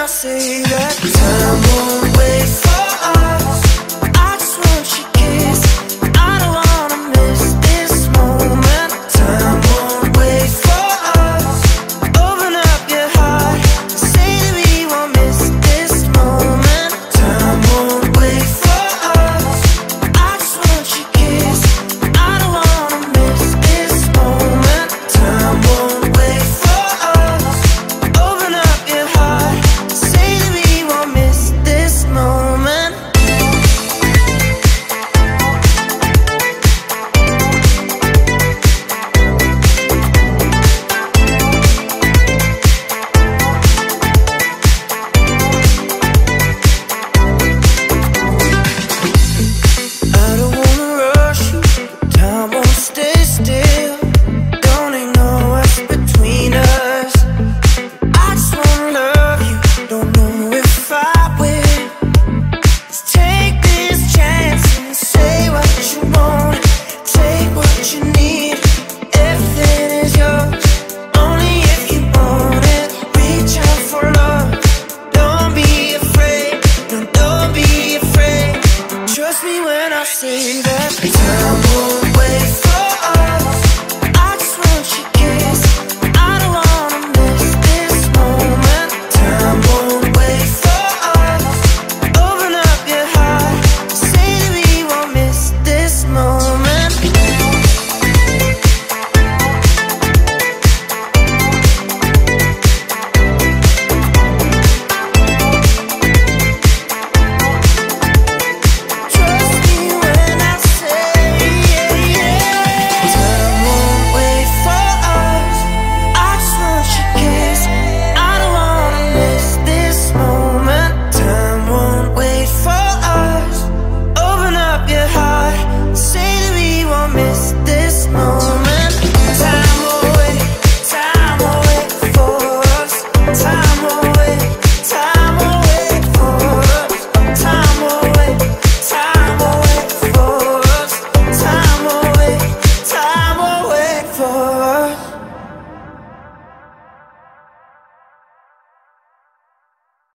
I say that time wait. I see the